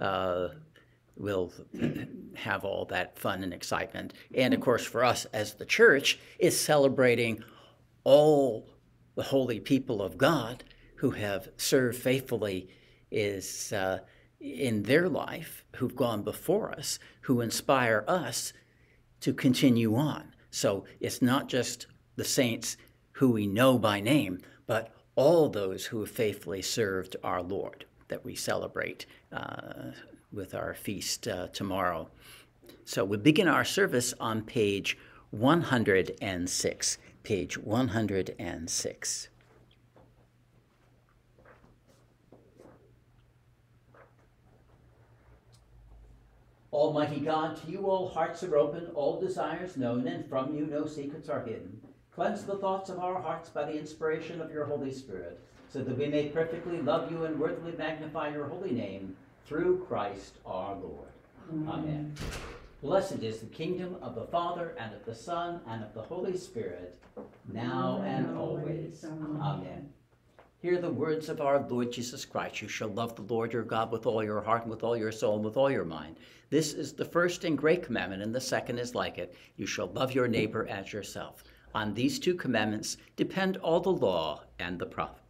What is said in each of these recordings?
uh, will have all that fun and excitement. And of course, for us as the church, is celebrating all the holy people of God who have served faithfully is uh, in their life, who've gone before us, who inspire us to continue on. So it's not just the saints who we know by name, but all those who have faithfully served our Lord that we celebrate uh, with our feast uh, tomorrow. So we begin our service on page 106. Page 106. Almighty God, to you all hearts are open, all desires known, and from you no secrets are hidden. Cleanse the thoughts of our hearts by the inspiration of your Holy Spirit, so that we may perfectly love you and worthily magnify your holy name through Christ our Lord. Amen. Amen. Blessed is the kingdom of the Father, and of the Son, and of the Holy Spirit, now and always. Amen. Hear the words of our Lord Jesus Christ. You shall love the Lord your God with all your heart, and with all your soul, and with all your mind. This is the first and great commandment, and the second is like it. You shall love your neighbor as yourself. On these two commandments depend all the law and the prophets.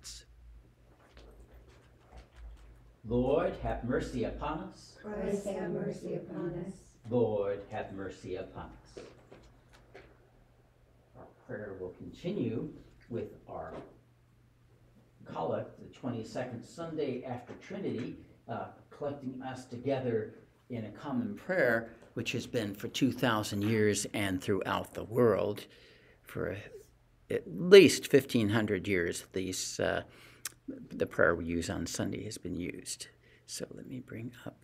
Lord, have mercy upon us. Christ, have mercy upon us. Lord, have mercy upon us. Our prayer will continue with our collect, the 22nd Sunday after Trinity, uh, collecting us together in a common prayer, which has been for 2,000 years and throughout the world for at least 1,500 years. These uh, the prayer we use on Sunday has been used. So let me bring up.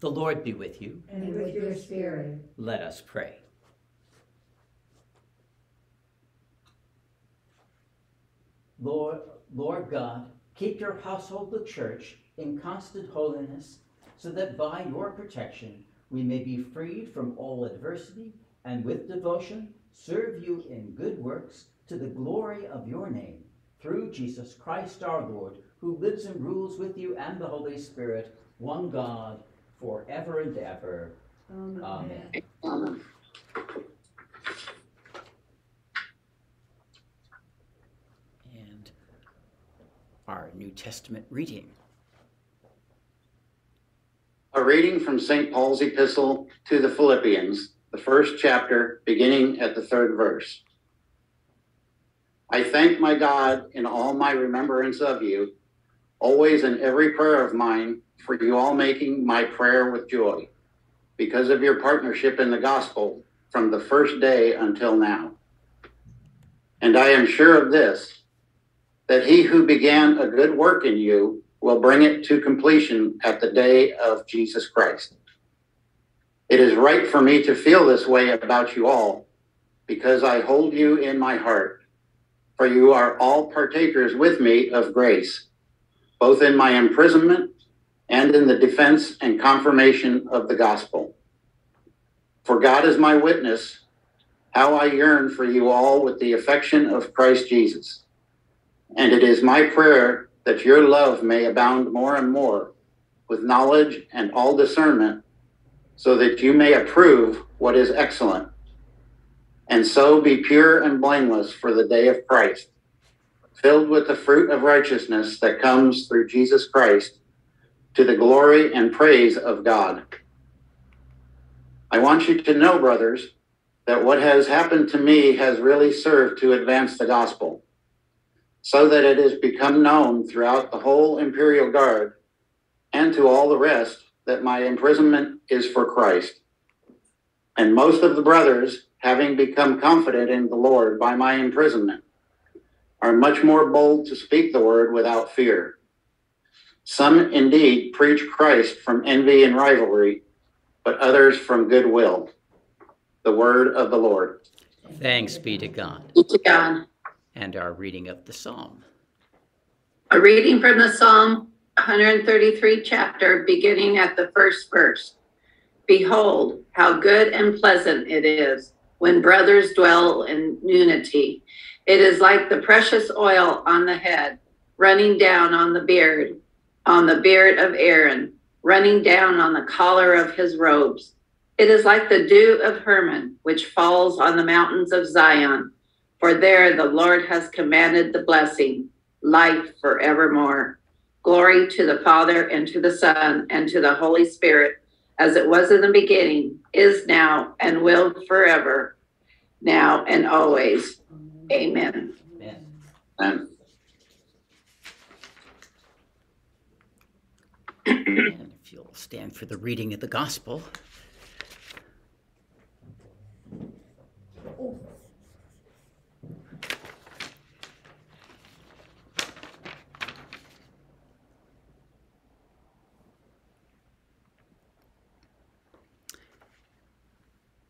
The Lord be with you. And with your spirit. Let us pray. Lord, Lord God, keep your household, the church, in constant holiness, so that by your protection we may be freed from all adversity and with devotion serve you in good works to the glory of your name, through Jesus Christ our Lord, who lives and rules with you and the Holy Spirit, one God, forever and ever. Amen. Amen. Amen. Our New Testament reading. A reading from St. Paul's epistle to the Philippians, the first chapter, beginning at the third verse. I thank my God in all my remembrance of you, always in every prayer of mine, for you all making my prayer with joy, because of your partnership in the gospel from the first day until now. And I am sure of this that he who began a good work in you will bring it to completion at the day of Jesus Christ. It is right for me to feel this way about you all because I hold you in my heart, for you are all partakers with me of grace, both in my imprisonment and in the defense and confirmation of the gospel. For God is my witness, how I yearn for you all with the affection of Christ Jesus. And it is my prayer that your love may abound more and more with knowledge and all discernment, so that you may approve what is excellent, and so be pure and blameless for the day of Christ, filled with the fruit of righteousness that comes through Jesus Christ to the glory and praise of God. I want you to know, brothers, that what has happened to me has really served to advance the gospel so that it has become known throughout the whole imperial guard and to all the rest that my imprisonment is for Christ. And most of the brothers, having become confident in the Lord by my imprisonment, are much more bold to speak the word without fear. Some indeed preach Christ from envy and rivalry, but others from goodwill. The word of the Lord. Thanks be to God. to God and our reading of the psalm. A reading from the Psalm 133 chapter, beginning at the first verse. Behold, how good and pleasant it is when brothers dwell in unity. It is like the precious oil on the head, running down on the beard, on the beard of Aaron, running down on the collar of his robes. It is like the dew of Hermon, which falls on the mountains of Zion. For there the Lord has commanded the blessing, life forevermore. Glory to the Father, and to the Son, and to the Holy Spirit, as it was in the beginning, is now, and will forever, now and always. Amen. Amen. And And if you'll stand for the reading of the gospel.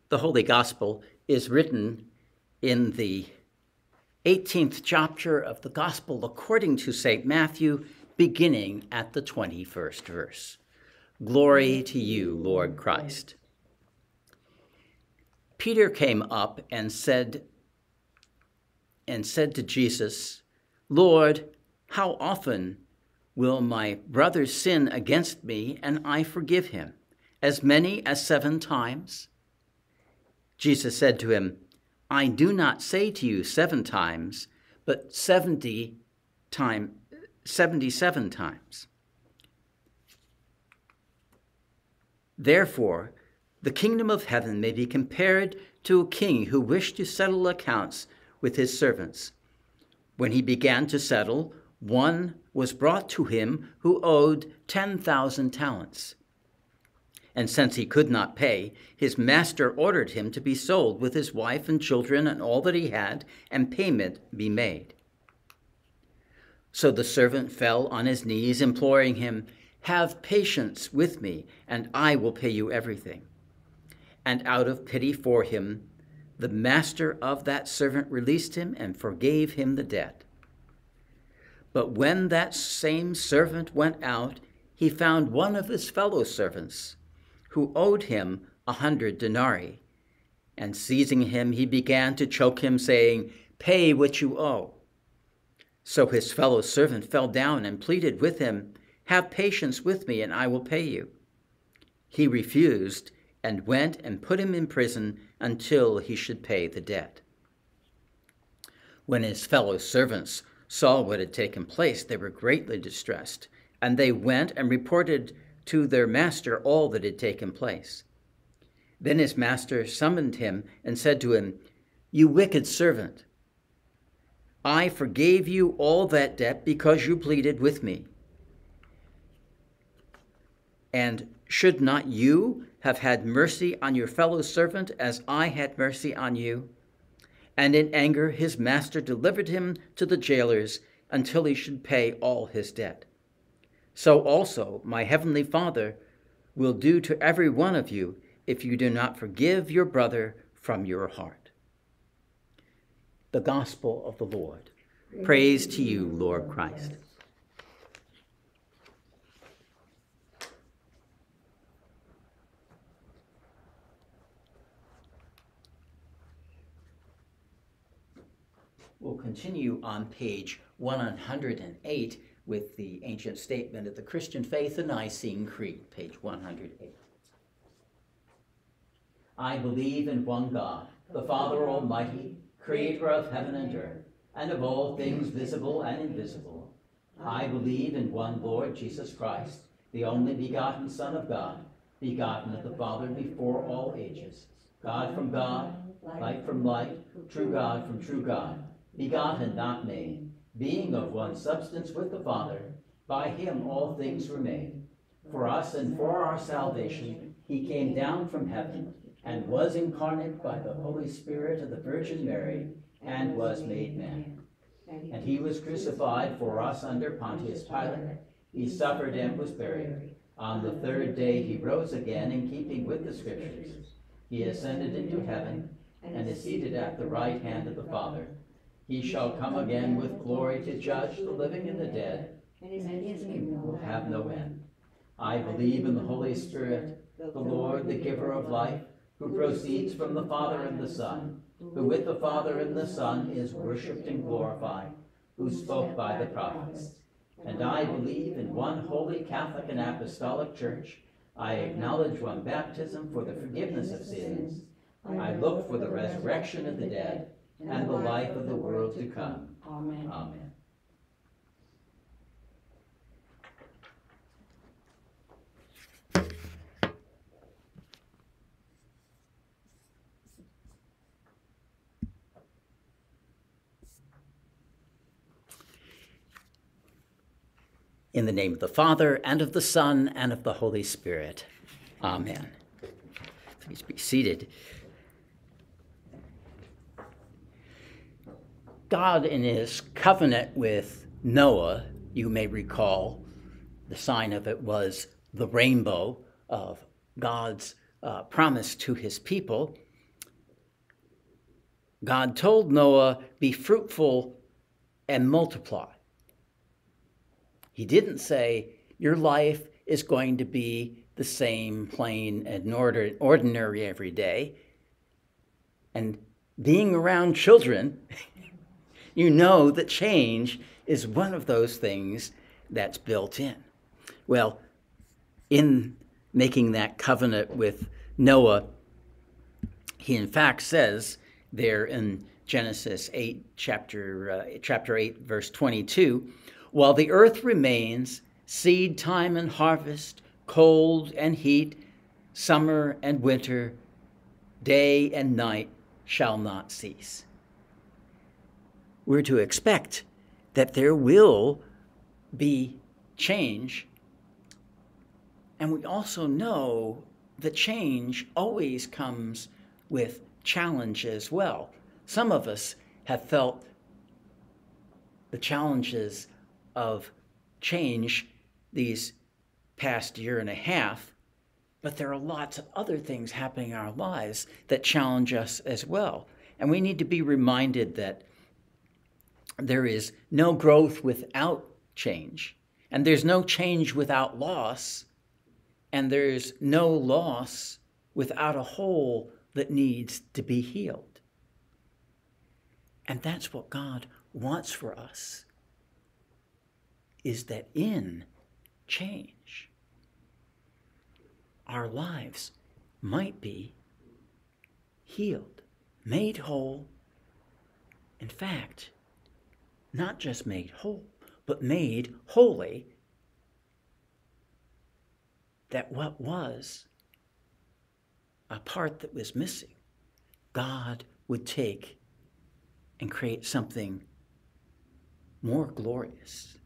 The Holy Gospel is written in the 18th chapter of the Gospel according to St. Matthew, beginning at the 21st verse. Glory to you, Lord Christ. Peter came up and said and said to Jesus, Lord, how often will my brother sin against me and I forgive him? As many as seven times? Jesus said to him, I do not say to you seven times, but 70 time 77 times. Therefore, the kingdom of heaven may be compared to a king who wished to settle accounts with his servants. When he began to settle, one was brought to him who owed 10,000 talents. And since he could not pay, his master ordered him to be sold with his wife and children and all that he had, and payment be made. So the servant fell on his knees, imploring him, Have patience with me, and I will pay you everything. And out of pity for him, the master of that servant released him and forgave him the debt. But when that same servant went out, he found one of his fellow servants who owed him a hundred denarii. And seizing him, he began to choke him, saying, Pay what you owe. So his fellow servant fell down and pleaded with him, Have patience with me, and I will pay you. He refused and went and put him in prison until he should pay the debt. When his fellow servants saw what had taken place, they were greatly distressed, and they went and reported to their master all that had taken place. Then his master summoned him and said to him, You wicked servant, I forgave you all that debt because you pleaded with me. And should not you have had mercy on your fellow servant as I had mercy on you? And in anger, his master delivered him to the jailers until he should pay all his debt. So also my heavenly Father will do to every one of you if you do not forgive your brother from your heart. The Gospel of the Lord. Praise to you, Lord Christ. We'll continue on page 108 with the ancient statement of the Christian faith, the Nicene Creed, page 108. I believe in one God, the Father Almighty, creator of heaven and earth, and of all things visible and invisible. I believe in one Lord Jesus Christ, the only begotten Son of God, begotten of the Father before all ages, God from God, light from light, true God from true God, begotten, not made, being of one substance with the Father, by him all things were made. For us and for our salvation, he came down from heaven and was incarnate by the Holy Spirit of the Virgin Mary and was made man. And he was crucified for us under Pontius Pilate. He suffered and was buried. On the third day he rose again in keeping with the Scriptures. He ascended into heaven and is seated at the right hand of the Father. He shall come again with glory to judge the living and the dead, and his kingdom will have no end. I believe in the Holy Spirit, the Lord, the giver of life, who proceeds from the Father and the Son, who with the Father and the Son is worshipped and glorified, who spoke by the prophets. And I believe in one holy Catholic and Apostolic Church. I acknowledge one baptism for the forgiveness of sins. I look for the resurrection of the dead and the life of the world to come. Amen. Amen. In the name of the Father, and of the Son, and of the Holy Spirit. Amen. Please be seated. God, in his covenant with Noah, you may recall, the sign of it was the rainbow of God's uh, promise to his people. God told Noah, Be fruitful and multiply. He didn't say, Your life is going to be the same, plain, and ordinary every day. And being around children, you know that change is one of those things that's built in. Well, in making that covenant with Noah, he in fact says there in Genesis 8, chapter, uh, chapter 8, verse 22 while the earth remains, seed time and harvest, cold and heat, summer and winter, day and night shall not cease. We're to expect that there will be change. And we also know that change always comes with challenge as well. Some of us have felt the challenges of change these past year and a half, but there are lots of other things happening in our lives that challenge us as well. And we need to be reminded that there is no growth without change, and there's no change without loss, and there's no loss without a hole that needs to be healed. And that's what God wants for us is that in change, our lives might be healed, made whole. In fact, not just made whole, but made holy. That what was a part that was missing, God would take and create something more glorious.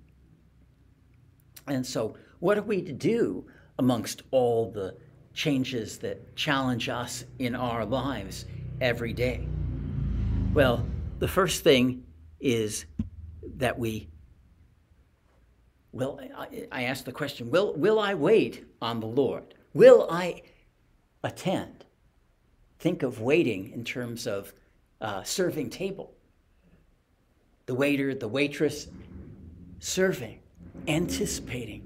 And so, what are we to do amongst all the changes that challenge us in our lives every day? Well, the first thing is that we will I, ask the question will will I wait on the Lord? Will I attend? Think of waiting in terms of uh, serving table. The waiter, the waitress, serving anticipating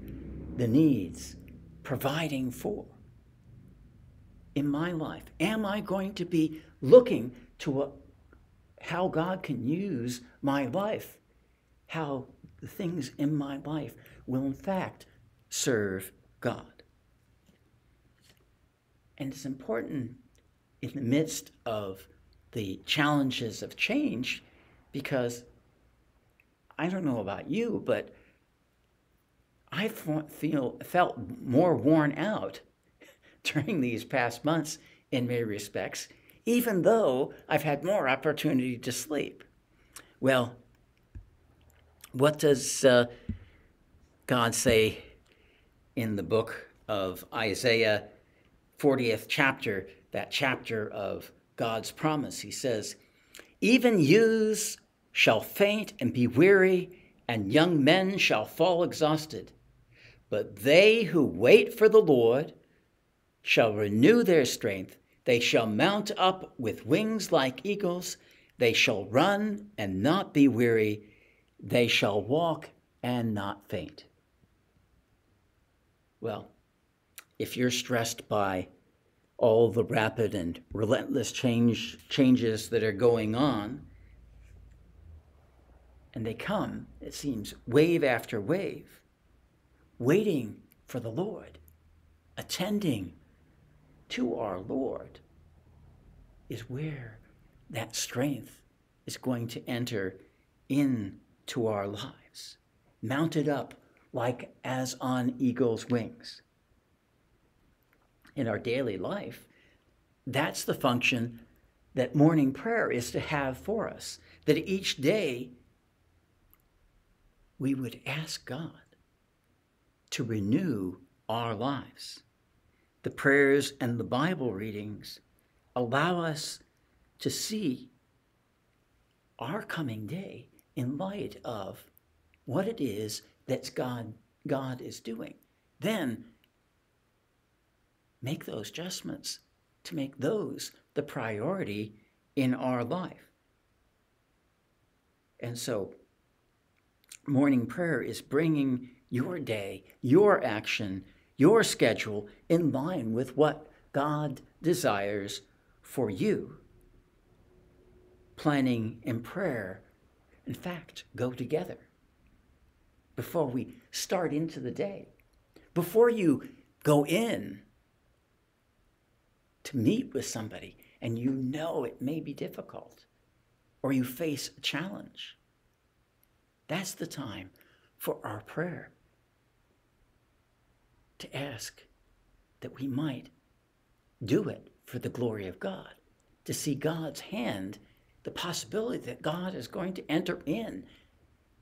the needs, providing for in my life? Am I going to be looking to how God can use my life? How the things in my life will, in fact, serve God? And it's important in the midst of the challenges of change because I don't know about you, but I feel felt more worn out during these past months in many respects, even though I've had more opportunity to sleep. Well, what does uh, God say in the book of Isaiah, 40th chapter, that chapter of God's promise? He says, Even youths shall faint and be weary, and young men shall fall exhausted. But they who wait for the Lord shall renew their strength. They shall mount up with wings like eagles. They shall run and not be weary. They shall walk and not faint. Well, if you're stressed by all the rapid and relentless change changes that are going on, and they come, it seems, wave after wave, waiting for the Lord, attending to our Lord, is where that strength is going to enter into our lives, mounted up like as on eagle's wings. In our daily life, that's the function that morning prayer is to have for us, that each day we would ask God to renew our lives. The prayers and the Bible readings allow us to see our coming day in light of what it is that God, God is doing. Then make those adjustments to make those the priority in our life. And so, morning prayer is bringing your day, your action, your schedule in line with what God desires for you. Planning and prayer, in fact, go together. Before we start into the day, before you go in to meet with somebody and you know it may be difficult or you face a challenge, that's the time for our prayer to ask that we might do it for the glory of God, to see God's hand, the possibility that God is going to enter in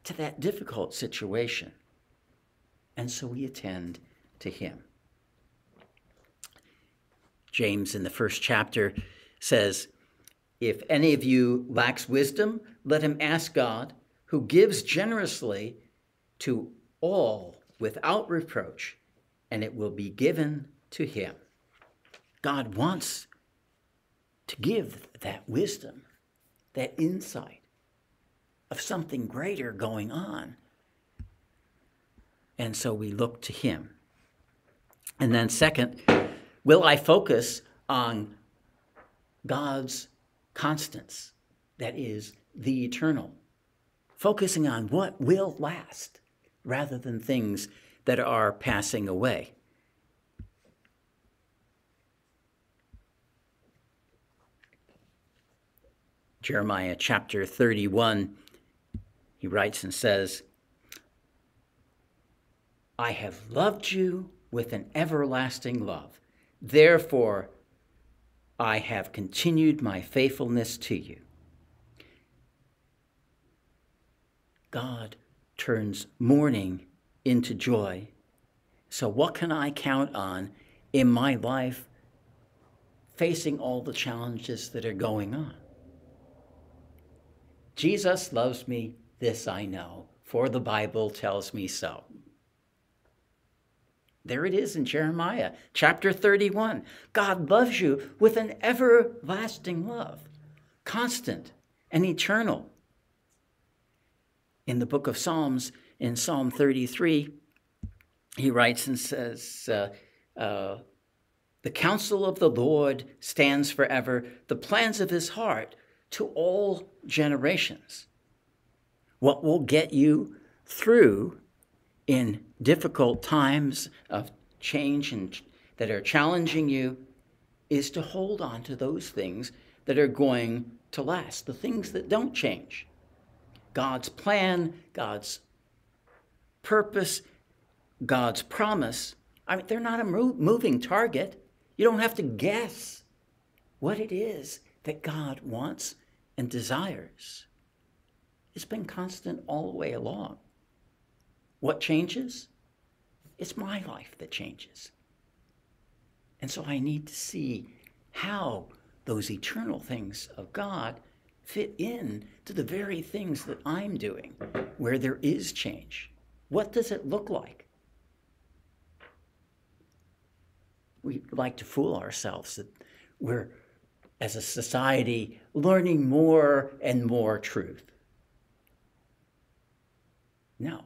to that difficult situation. And so we attend to Him. James, in the first chapter, says, If any of you lacks wisdom, let him ask God, who gives generously to all without reproach, and it will be given to him. God wants to give that wisdom, that insight of something greater going on. And so we look to him. And then, second, will I focus on God's constants, that is, the eternal, focusing on what will last rather than things that are passing away. Jeremiah chapter 31, he writes and says, I have loved you with an everlasting love. Therefore, I have continued my faithfulness to you. God turns mourning into joy. So, what can I count on in my life facing all the challenges that are going on? Jesus loves me, this I know, for the Bible tells me so. There it is in Jeremiah chapter 31. God loves you with an everlasting love, constant and eternal. In the book of Psalms, in Psalm 33, he writes and says, uh, uh, The counsel of the Lord stands forever, the plans of his heart to all generations. What will get you through in difficult times of change and that are challenging you is to hold on to those things that are going to last, the things that don't change. God's plan, God's purpose, God's promise. I mean, they're not a moving target. You don't have to guess what it is that God wants and desires. It's been constant all the way along. What changes? It's my life that changes. And so I need to see how those eternal things of God fit in to the very things that I'm doing where there is change. What does it look like? We like to fool ourselves that we're as a society learning more and more truth. No,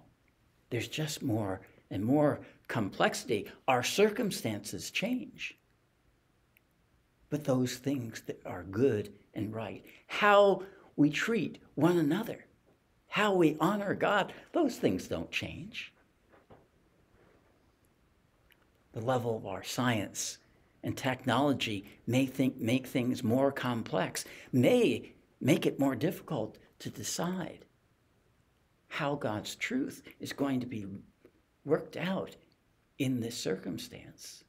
there's just more and more complexity. Our circumstances change. But those things that are good and right, how we treat one another, how we honor God, those things don't change. The level of our science and technology may think, make things more complex, may make it more difficult to decide how God's truth is going to be worked out in this circumstance.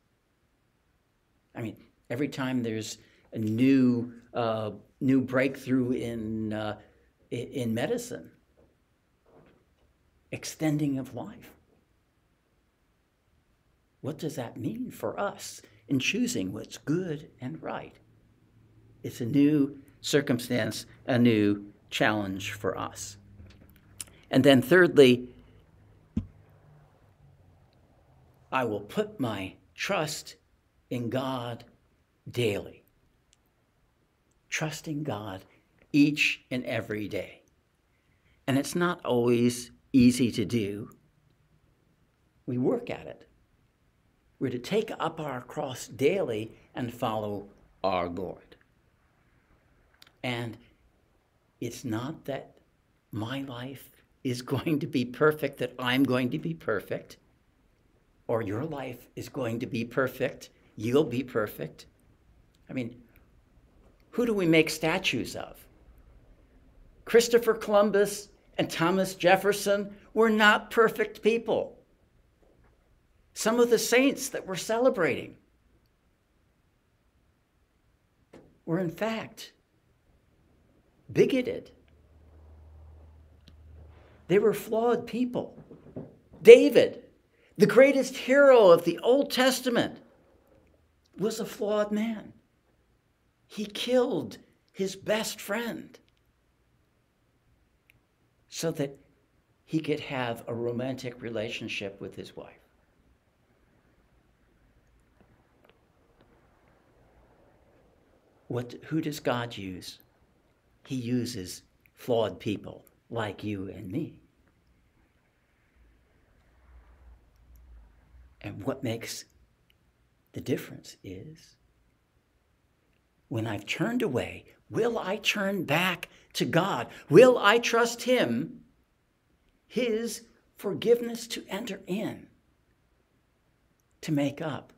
I mean, every time there's a new uh, new breakthrough in uh, in medicine, extending of life. What does that mean for us in choosing what's good and right? It's a new circumstance, a new challenge for us. And then, thirdly, I will put my trust in God daily. Trusting God each and every day. And it's not always easy to do. We work at it. We're to take up our cross daily and follow our Lord. And it's not that my life is going to be perfect, that I'm going to be perfect, or your life is going to be perfect, you'll be perfect. I mean, who do we make statues of? Christopher Columbus and Thomas Jefferson were not perfect people. Some of the saints that we're celebrating were, in fact, bigoted they were flawed people. David, the greatest hero of the Old Testament, was a flawed man. He killed his best friend so that he could have a romantic relationship with his wife. What, who does God use? He uses flawed people like you and me. And what makes the difference is when I've turned away, will I turn back to God? Will I trust Him, His forgiveness to enter in, to make up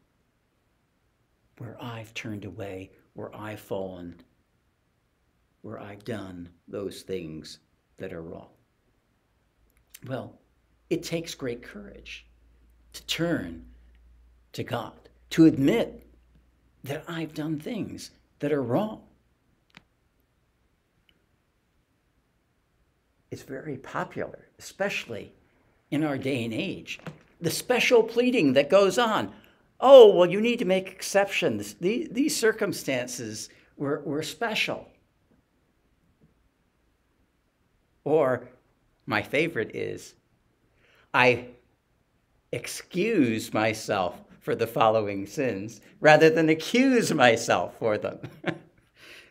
where I've turned away, where I've fallen, where I've done those things that are wrong? Well, it takes great courage to turn to God, to admit that I've done things that are wrong. It's very popular, especially in our day and age. The special pleading that goes on. Oh, well, you need to make exceptions. These, these circumstances were, were special. Or my favorite is, I excuse myself for the following sins rather than accuse myself for them.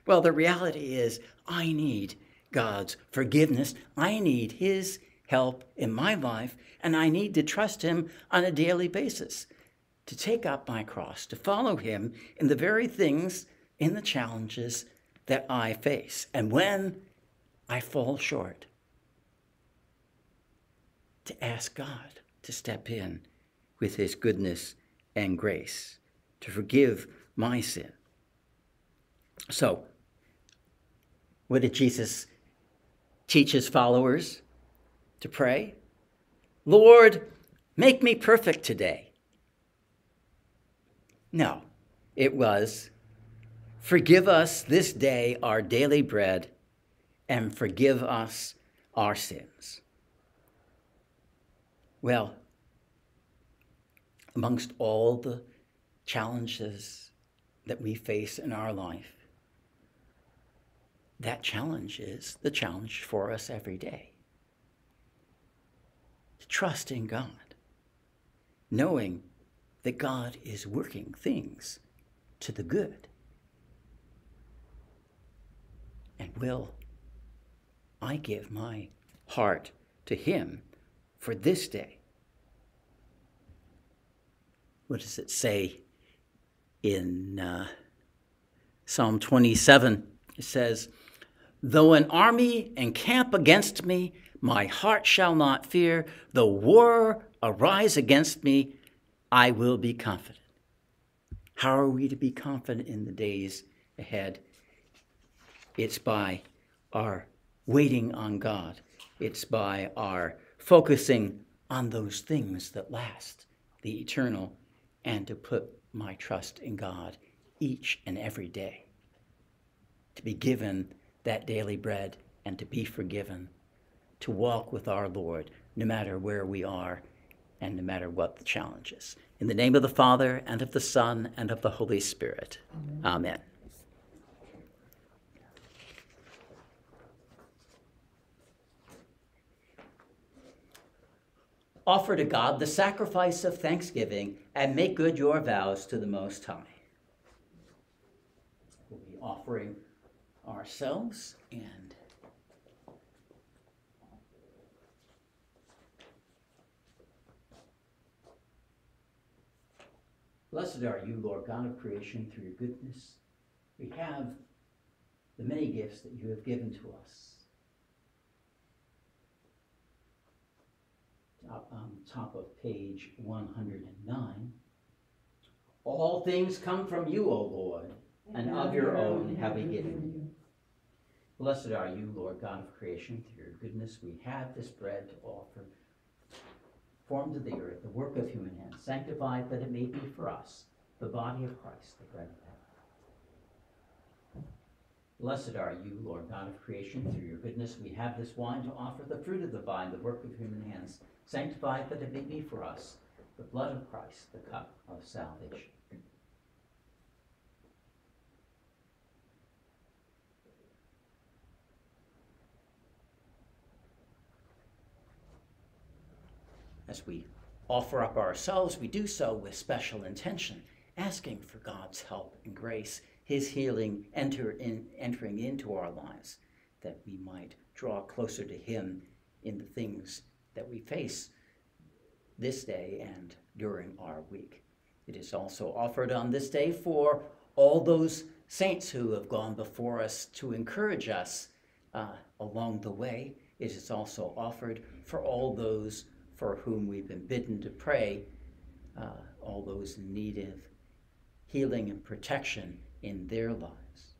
well, the reality is, I need God's forgiveness. I need His help in my life, and I need to trust Him on a daily basis to take up my cross, to follow Him in the very things, in the challenges that I face. And when I fall short, to ask God to step in with his goodness and grace to forgive my sin. So, what did Jesus teach his followers to pray? Lord, make me perfect today. No, it was, forgive us this day our daily bread and forgive us our sins. Well, amongst all the challenges that we face in our life, that challenge is the challenge for us every day. To trust in God, knowing that God is working things to the good. And will I give my heart to Him for this day? What does it say in uh, Psalm 27? It says, Though an army encamp against me, my heart shall not fear. Though war arise against me, I will be confident. How are we to be confident in the days ahead? It's by our waiting on God, it's by our focusing on those things that last, the eternal, and to put my trust in God each and every day. To be given that daily bread and to be forgiven, to walk with our Lord no matter where we are and no matter what the challenges. In the name of the Father, and of the Son, and of the Holy Spirit. Amen. Amen. Offer to God the sacrifice of thanksgiving and make good your vows to the Most High. We'll be offering ourselves and Blessed are you, Lord God of creation, through your goodness. We have the many gifts that you have given to us. Top, on top of page 109. All things come from you, O Lord, and of your own have we given you. Blessed are you, Lord God of creation. Through your goodness we have this bread to offer formed of the earth, the work of human hands, sanctified that it may be for us the body of Christ, the bread of heaven. Blessed are you, Lord God of creation. Through your goodness we have this wine to offer, the fruit of the vine, the work of human hands, sanctified that it may be for us the blood of Christ, the cup of salvation. As we offer up ourselves, we do so with special intention, asking for God's help and grace, His healing enter in, entering into our lives, that we might draw closer to Him in the things that we face this day and during our week. It is also offered on this day for all those saints who have gone before us to encourage us uh, along the way. It is also offered for all those for whom we've been bidden to pray, uh, all those in need of healing and protection in their lives.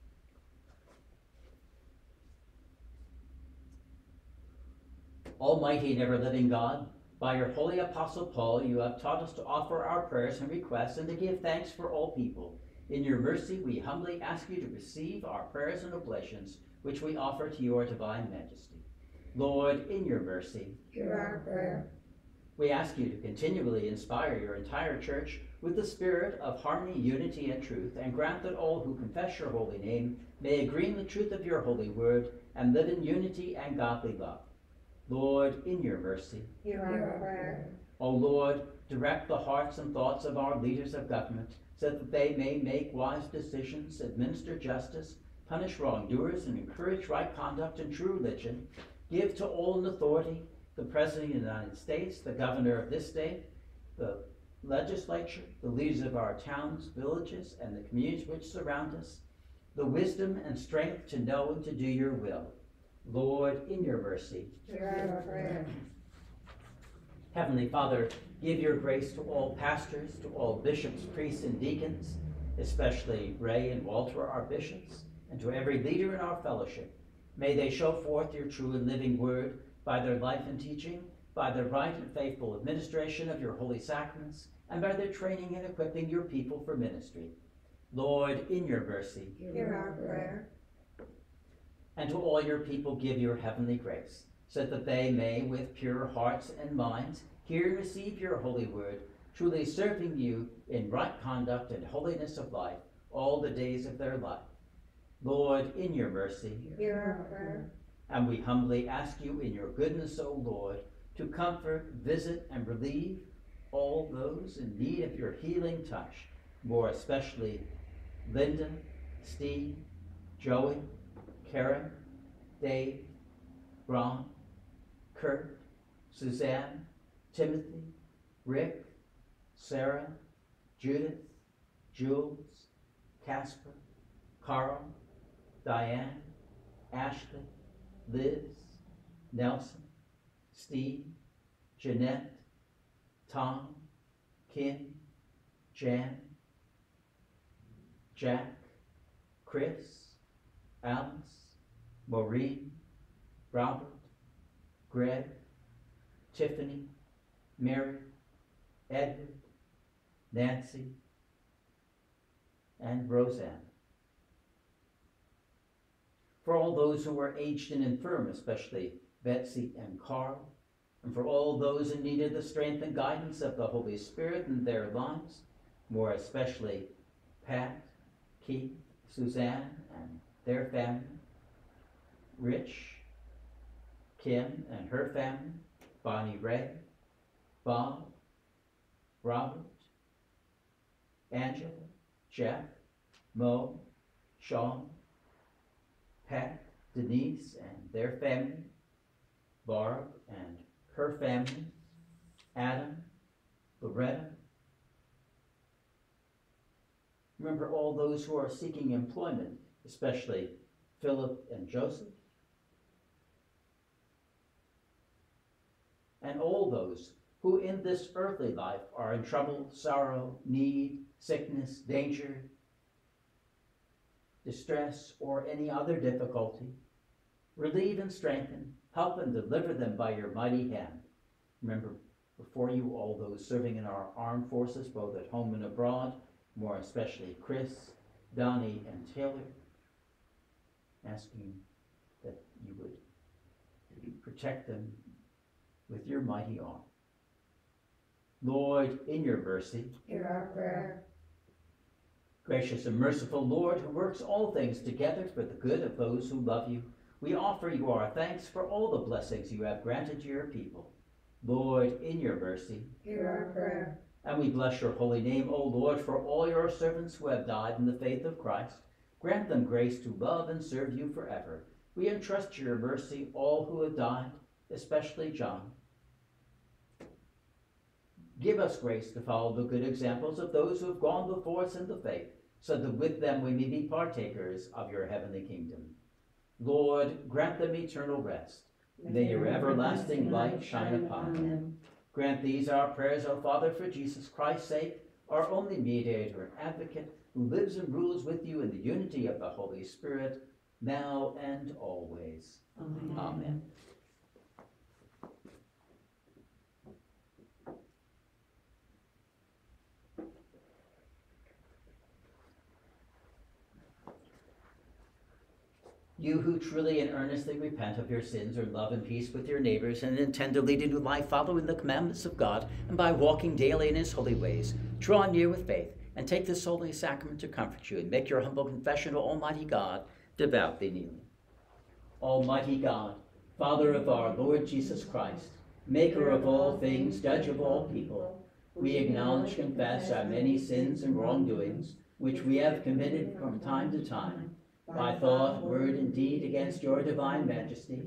Almighty and ever living God, by your holy apostle Paul, you have taught us to offer our prayers and requests and to give thanks for all people. In your mercy, we humbly ask you to receive our prayers and oblations, which we offer to your divine majesty. Lord, in your mercy, hear our prayer. We ask you to continually inspire your entire church with the spirit of harmony, unity, and truth, and grant that all who confess your holy name may agree in the truth of your holy word and live in unity and godly love. Lord, in your mercy, hear our prayer. O Lord, direct the hearts and thoughts of our leaders of government so that they may make wise decisions, administer justice, punish wrongdoers, and encourage right conduct and true religion. Give to all in authority the President of the United States, the Governor of this state, the legislature, the leaders of our towns, villages, and the communities which surround us, the wisdom and strength to know and to do your will. Lord, in your mercy, hear our prayer. Heavenly Father, give your grace to all pastors, to all bishops, priests, and deacons, especially Ray and Walter, our bishops, and to every leader in our fellowship. May they show forth your true and living word by their life and teaching, by their right and faithful administration of your holy sacraments, and by their training and equipping your people for ministry. Lord, in your mercy, hear our prayer. And to all your people give your heavenly grace, so that they may, with pure hearts and minds, hear and receive your holy word, truly serving you in right conduct and holiness of life all the days of their life. Lord, in your mercy, hear our prayer. And we humbly ask you in your goodness, O Lord, to comfort, visit, and relieve all those in need of your healing touch, more especially Linda, Steve, Joey, Karen, Dave, Ron, Kurt, Suzanne, Timothy, Rick, Sarah, Judith, Jules, Casper, Carl, Diane, Ashley, Liz, Nelson, Steve, Jeanette, Tom, Kim, Jan, Jack, Chris, Alice, Maureen, Robert, Greg, Tiffany, Mary, Edward, Nancy, and Roseanne. For all those who were aged and infirm, especially Betsy and Carl, and for all those in need of the strength and guidance of the Holy Spirit in their lives, more especially Pat, Keith, Suzanne, and their family, Rich, Kim and her family, Bonnie Ray, Bob, Robert, Angela, Jeff, Mo, Sean, Pat, Denise and their family, Barb and her family, Adam, Loretta. Remember all those who are seeking employment, especially Philip and Joseph. And all those who in this earthly life are in trouble, sorrow, need, sickness, danger, distress, or any other difficulty. Relieve and strengthen, help and deliver them by your mighty hand. Remember before you all those serving in our armed forces, both at home and abroad, more especially Chris, Donnie, and Taylor, asking that you would protect them with your mighty arm. Lord, in your mercy, Hear our prayer. Gracious and merciful Lord, who works all things together for the good of those who love you, we offer you our thanks for all the blessings you have granted to your people. Lord, in your mercy, Hear our prayer. and we bless your holy name, O Lord, for all your servants who have died in the faith of Christ. Grant them grace to love and serve you forever. We entrust to your mercy all who have died, especially John. Give us grace to follow the good examples of those who have gone before us in the faith, so that with them we may be partakers of your heavenly kingdom. Lord, grant them eternal rest. May your everlasting light shine upon them. Grant these our prayers, O Father, for Jesus Christ's sake, our only mediator and advocate, who lives and rules with you in the unity of the Holy Spirit, now and always. Amen. You who truly and earnestly repent of your sins are love and peace with your neighbors and intend to lead a new life following the commandments of God and by walking daily in his holy ways, draw near with faith and take this holy sacrament to comfort you and make your humble confession to Almighty God, devoutly kneeling. Almighty God, Father of our Lord Jesus Christ, maker of all things, judge of all people, we acknowledge, confess our many sins and wrongdoings, which we have committed from time to time by thought, word, and deed against your divine majesty,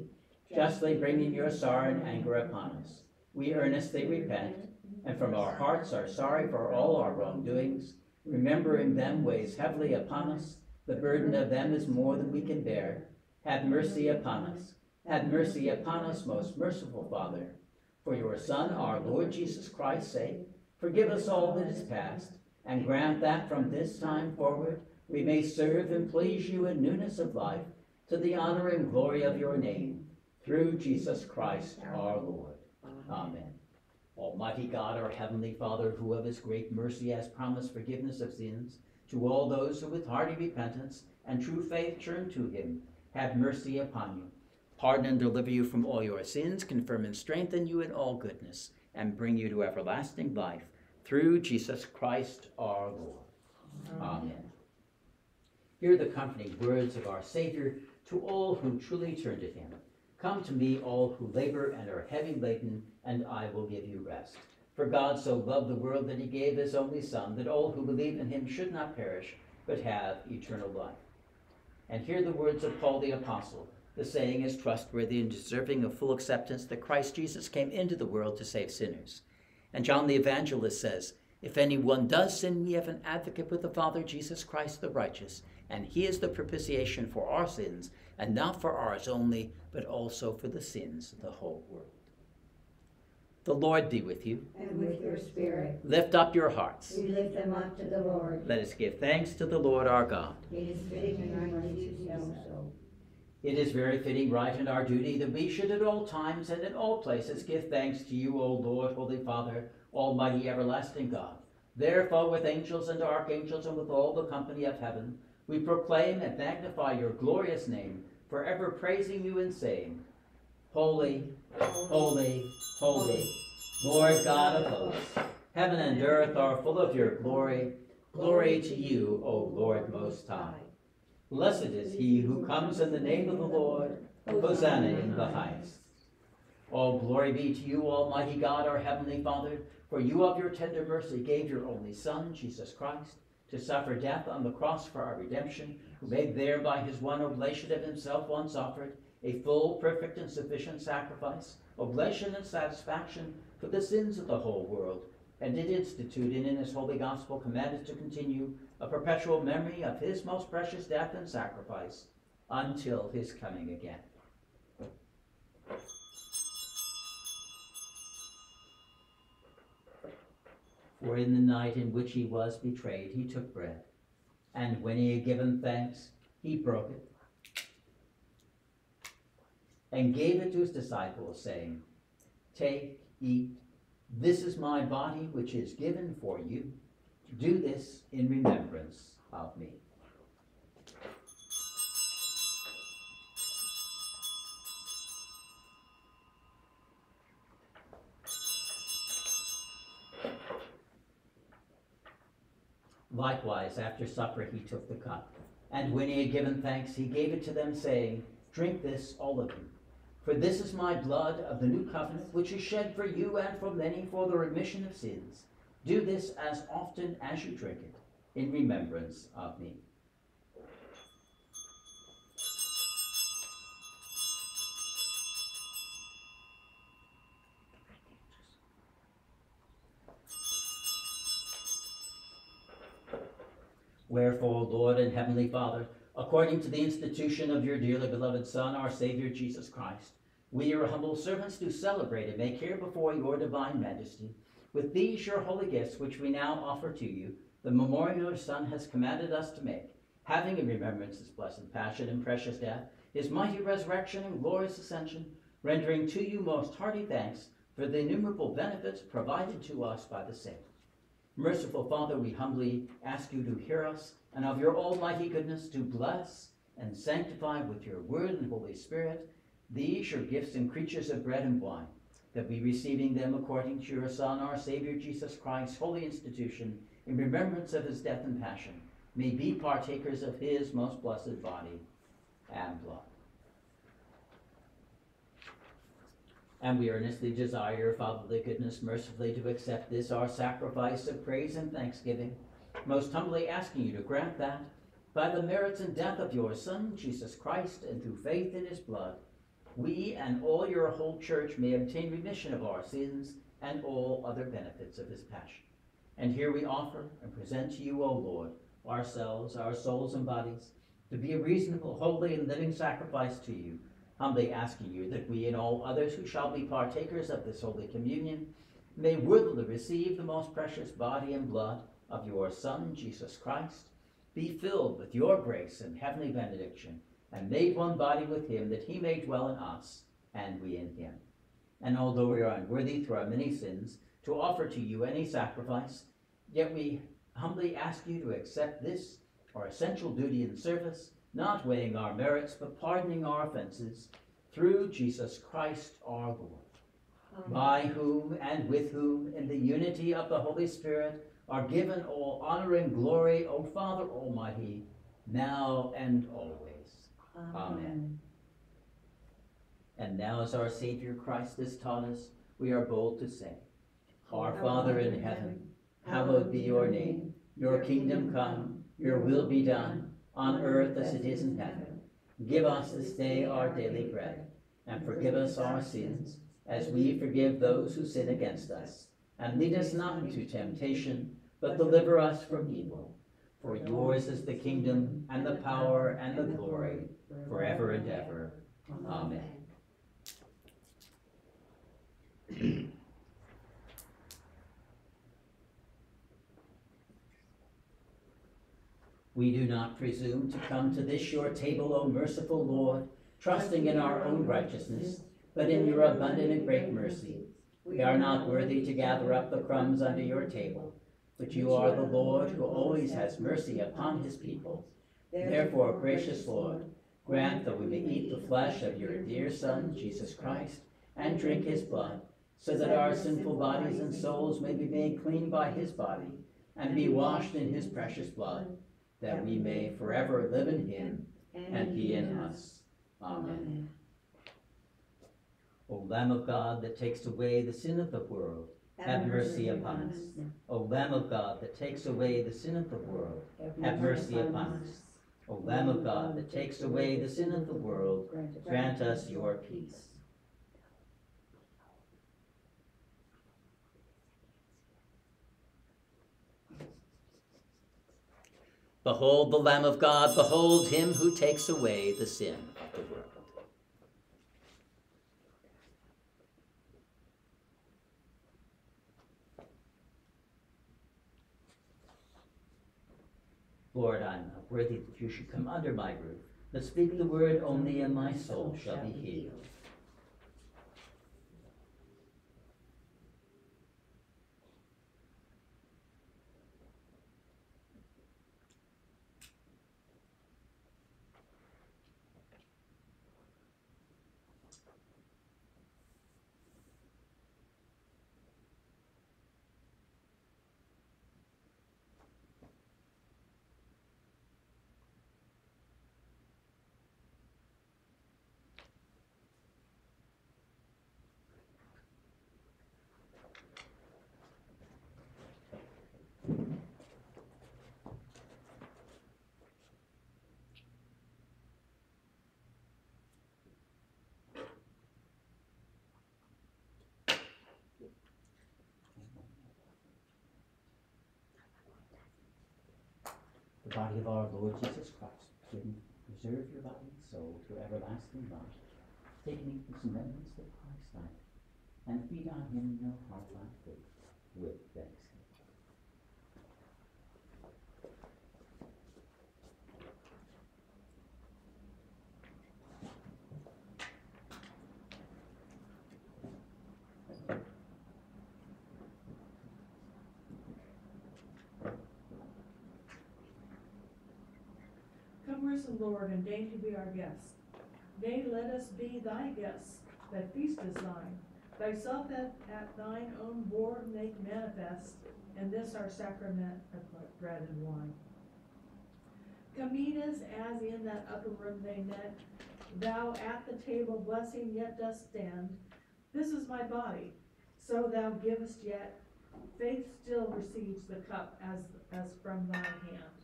justly bringing your sorrow and anger upon us. We earnestly repent, and from our hearts are sorry for all our wrongdoings. Remembering them weighs heavily upon us, the burden of them is more than we can bear. Have mercy upon us. Have mercy upon us, most merciful Father. For your Son, our Lord Jesus Christ's sake, forgive us all that is past, and grant that from this time forward we may serve and please you in newness of life, to the honor and glory of your name, through Jesus Christ our Lord. Amen. Almighty God, our heavenly Father, who of his great mercy has promised forgiveness of sins to all those who with hearty repentance and true faith turn to him, have mercy upon you. Pardon and deliver you from all your sins, confirm and strengthen you in all goodness, and bring you to everlasting life, through Jesus Christ our Lord. Amen. Hear the comforting words of our Savior to all who truly turn to him. Come to me, all who labor and are heavy laden, and I will give you rest. For God so loved the world that he gave his only Son, that all who believe in him should not perish, but have eternal life. and hear the words of Paul the Apostle. The saying is trustworthy and deserving of full acceptance that Christ Jesus came into the world to save sinners. And John the Evangelist says, If anyone does sin, we have an advocate with the Father, Jesus Christ the righteous, and he is the propitiation for our sins, and not for ours only, but also for the sins of the whole world. The Lord be with you. And with your spirit, Lift up your hearts. we lift them up to the Lord. Let us give thanks to the Lord our God. It is fitting and right to do so. It is very fitting, right, and our duty that we should at all times and in all places give thanks to you, O Lord, Holy Father, Almighty, everlasting God. Therefore, with angels and archangels and with all the company of heaven, we proclaim and magnify your glorious name, forever praising you and saying, Holy, holy, holy, Lord God of hosts. Heaven and earth are full of your glory. Glory to you, O Lord Most High. Blessed is he who comes in the name of the Lord. Hosanna in the highest. All glory be to you, Almighty God, our Heavenly Father, for you of your tender mercy gave your only Son, Jesus Christ, to suffer death on the cross for our redemption, who made thereby his one oblation of himself once offered, a full, perfect, and sufficient sacrifice, oblation and satisfaction for the sins of the whole world, and did institute and in his holy gospel commanded to continue a perpetual memory of his most precious death and sacrifice until his coming again. For in the night in which he was betrayed, he took bread, and when he had given thanks, he broke it, and gave it to his disciples, saying, Take, eat, this is my body which is given for you. Do this in remembrance of me. Likewise, after supper, he took the cup. And when he had given thanks, he gave it to them, saying, Drink this, all of you. For this is my blood of the new covenant, which is shed for you and for many for the remission of sins. Do this as often as you drink it, in remembrance of me. Wherefore, Lord and Heavenly Father, according to the institution of your dearly beloved Son, our Savior Jesus Christ, we, your humble servants, do celebrate and make here before your divine majesty, with these your holy gifts, which we now offer to you, the memorial your Son has commanded us to make, having in remembrance his blessed passion and precious death, his mighty resurrection and glorious ascension, rendering to you most hearty thanks for the innumerable benefits provided to us by the same. Merciful Father, we humbly ask you to hear us, and of your almighty goodness to bless and sanctify with your word and Holy Spirit these your gifts and creatures of bread and wine, that we receiving them according to your Son, our Savior Jesus Christ, holy institution, in remembrance of his death and passion, may be partakers of his most blessed body and blood. And we earnestly desire your fatherly goodness mercifully to accept this our sacrifice of praise and thanksgiving, most humbly asking you to grant that, by the merits and death of your Son, Jesus Christ, and through faith in his blood, we and all your whole church may obtain remission of our sins and all other benefits of his passion. And here we offer and present to you, O Lord, ourselves, our souls and bodies, to be a reasonable, holy, and living sacrifice to you, humbly asking you that we and all others who shall be partakers of this holy communion may worthily receive the most precious body and blood of your Son, Jesus Christ, be filled with your grace and heavenly benediction, and made one body with him, that he may dwell in us, and we in him. And although we are unworthy through our many sins to offer to you any sacrifice, yet we humbly ask you to accept this, our essential duty and service, not weighing our merits, but pardoning our offenses, through Jesus Christ our Lord, by whom and with whom, in the unity of the Holy Spirit, are given all honor and glory, O Father Almighty, now and always. Amen. And now, as our Savior Christ has taught us, we are bold to say, Our Father in heaven, hallowed be your name. Your kingdom come, your will be done, on earth as it is in heaven. Give us this day our daily bread, and forgive us our sins, as we forgive those who sin against us. And lead us not into temptation, but deliver us from evil. For yours is the kingdom, and the power, and the glory, forever and ever. Amen. We do not presume to come to this your table, O merciful Lord, trusting in our own righteousness, but in your abundant and great mercy. We are not worthy to gather up the crumbs under your table, but you are the Lord who always has mercy upon his people. Therefore, gracious Lord, grant that we may eat the flesh of your dear Son, Jesus Christ, and drink his blood, so that our sinful bodies and souls may be made clean by his body, and be washed in his precious blood, that we may forever live in him, and he in us. Amen. O Lamb of God that takes away the sin of the world, have mercy upon us. O Lamb of God that takes away the sin of the world, have mercy upon us. O Lamb of God that takes away the sin of the world, grant us your peace. Behold the Lamb of God, behold him who takes away the sin of the world. Lord, I'm not worthy that you should come under my roof, but speak the word only, and my soul shall be healed. Body of our Lord Jesus Christ, given, preserve your body and soul to everlasting life. And eat some remnants of Christ's life, and feed on him in your heart by faith with thanksgiving. Come risen, Lord, and deign to be our guest. Nay, let us be thy guests, that feast is thine. Thyself at, at thine own board make manifest, and this our sacrament of bread and wine. Us as in that upper room they met, thou at the table blessing yet dost stand. This is my body, so thou givest yet, faith still receives the cup as, as from thy hand.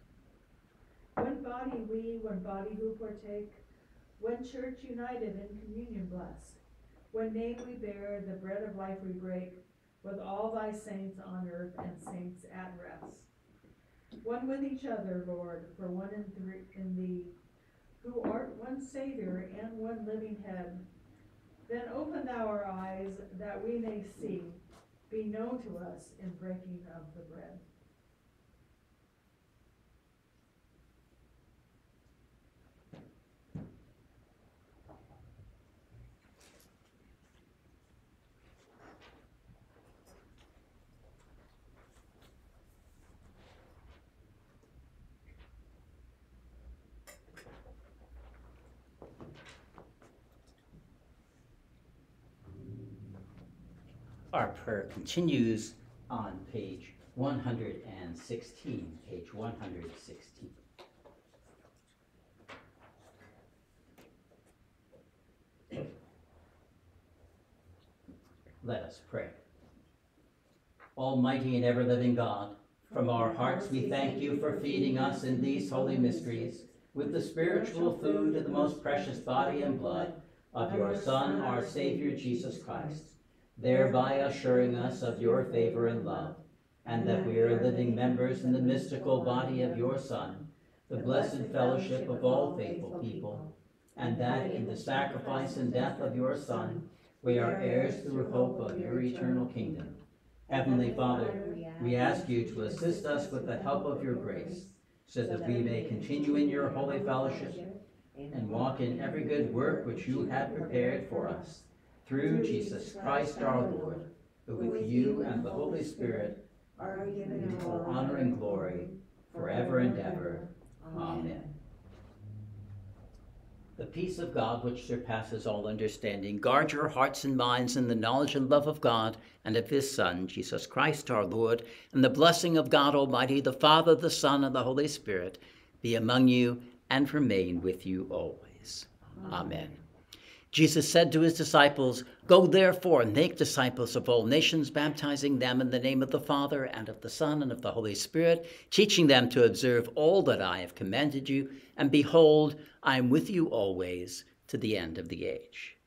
One body we, one body who partake, one church united in communion blessed. One name we bear, the bread of life we break, with all thy saints on earth and saints at rest. One with each other, Lord, for one in in thee, who art one Savior and one living head. Then open thou our eyes that we may see, be known to us in breaking of the bread. Our prayer continues on page one hundred and sixteen, page one hundred sixteen. Let us pray. Almighty and ever-living God, from our hearts we thank you for feeding us in these holy mysteries, with the spiritual food of the most precious body and blood of your Son, our Savior Jesus Christ, thereby assuring us of your favor and love, and that we are living members in the mystical body of your Son, the blessed fellowship of all faithful people, and that in the sacrifice and death of your Son, we are heirs through hope of your eternal kingdom. Heavenly Father, we ask you to assist us with the help of your grace, so that we may continue in your holy fellowship and walk in every good work which you have prepared for us. Through Jesus Christ our Lord, who with you and the Holy Spirit Are given all honor and glory forever and ever. Amen. The peace of God, which surpasses all understanding, guard your hearts and minds in the knowledge and love of God and of His Son, Jesus Christ our Lord, and the blessing of God Almighty, the Father, the Son, and the Holy Spirit be among you and remain with you always. Amen. Jesus said to his disciples, Go therefore and make disciples of all nations, baptizing them in the name of the Father, and of the Son, and of the Holy Spirit, teaching them to observe all that I have commanded you. And behold, I am with you always to the end of the age.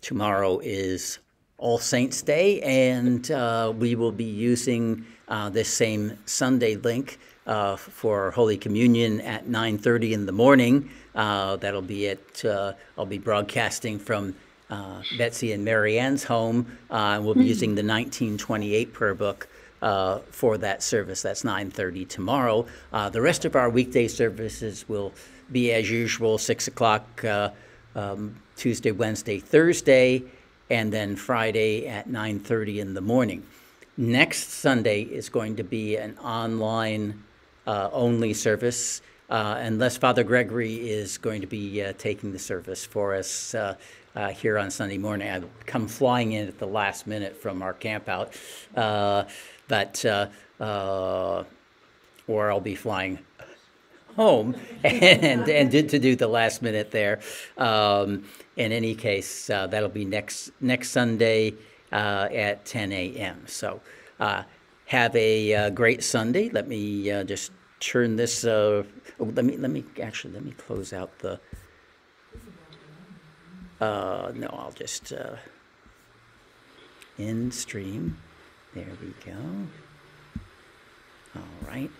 Tomorrow is All Saints' Day, and uh, we will be using uh, this same Sunday link uh, for Holy Communion at 9:30 in the morning. Uh, that'll be at. Uh, I'll be broadcasting from uh, Betsy and Marianne's home. Uh, and we'll be using the 1928 prayer book. Uh, for that service, that's 9:30 tomorrow. Uh, the rest of our weekday services will be as usual, six o'clock uh, um, Tuesday, Wednesday, Thursday, and then Friday at 9:30 in the morning. Next Sunday is going to be an online only service, uh, unless Father Gregory is going to be uh, taking the service for us uh, uh, here on Sunday morning. I've come flying in at the last minute from our camp out, uh, but uh, uh, or I'll be flying home and and did to do the last minute there. Um, in any case, uh, that'll be next next Sunday uh, at 10 a.m. So uh, have a uh, great Sunday. Let me uh, just turn this. Uh, oh, let me let me actually let me close out the. Uh, no, I'll just uh, end stream. There we go. All right.